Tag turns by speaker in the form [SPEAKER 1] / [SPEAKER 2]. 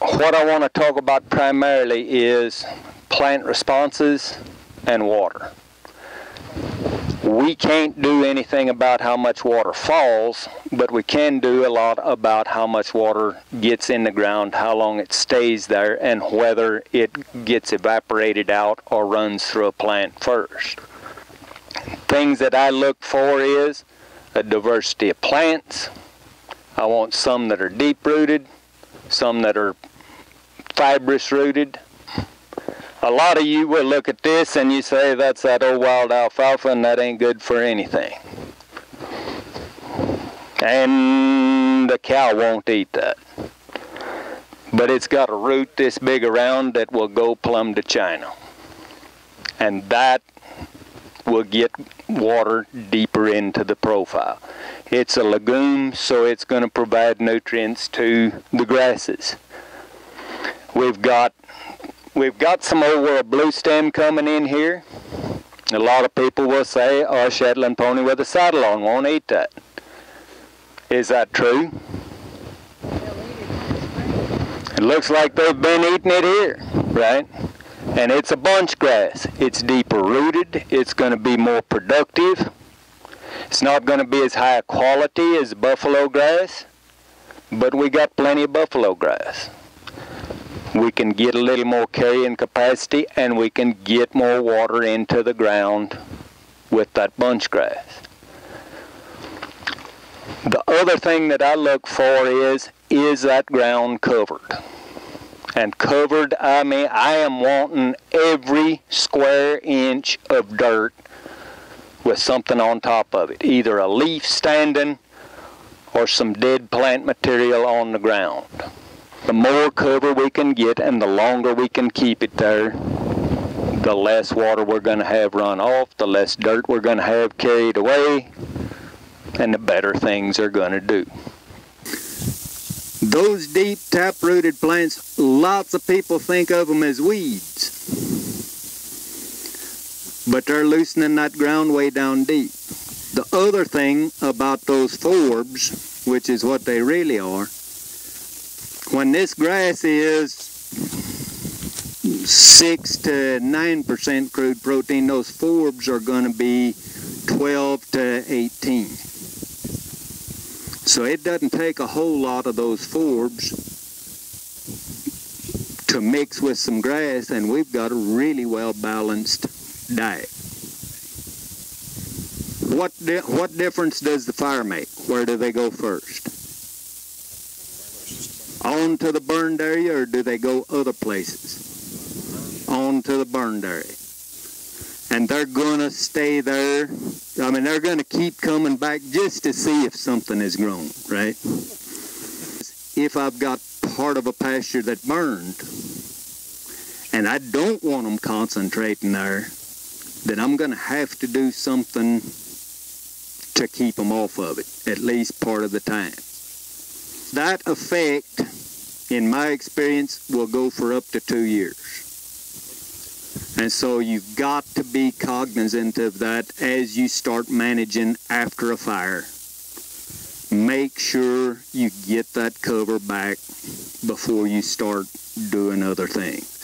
[SPEAKER 1] what I want to talk about primarily is plant responses and water. We can't do anything about how much water falls, but we can do a lot about how much water gets in the ground, how long it stays there, and whether it gets evaporated out or runs through a plant first. Things that I look for is a diversity of plants. I want some that are deep rooted, some that are fibrous rooted. A lot of you will look at this and you say that's that old wild alfalfa and that ain't good for anything. And the cow won't eat that. But it's got a root this big around that will go plumb to China. And that will get water deeper into the profile. It's a legume, so it's going to provide nutrients to the grasses. We've got we've got some old a blue stem coming in here. A lot of people will say, oh, a Shetland pony with a saddle on won't eat that. Is that true? It looks like they've been eating it here, right? And it's a bunch grass. It's deeper rooted. It's going to be more productive. It's not going to be as high quality as buffalo grass, but we got plenty of buffalo grass. We can get a little more carrying capacity and we can get more water into the ground with that bunch grass. The other thing that I look for is, is that ground covered? And covered, I mean, I am wanting every square inch of dirt with something on top of it, either a leaf standing or some dead plant material on the ground. The more cover we can get and the longer we can keep it there, the less water we're going to have run off, the less dirt we're going to have carried away, and the better things are going to do. Those deep tap-rooted plants, lots of people think of them as weeds. But they're loosening that ground way down deep. The other thing about those forbs, which is what they really are, when this grass is 6 to 9% crude protein, those forbs are going to be 12 to 18. So it doesn't take a whole lot of those forbs to mix with some grass and we've got a really well balanced diet. What, di what difference does the fire make? Where do they go first? On to the burned area or do they go other places? On to the burned area. And they're going to stay there I mean, they're going to keep coming back just to see if something has grown, right? If I've got part of a pasture that burned, and I don't want them concentrating there, then I'm going to have to do something to keep them off of it, at least part of the time. That effect, in my experience, will go for up to two years. And so you've got to be cognizant of that as you start managing after a fire. Make sure you get that cover back before you start doing other things.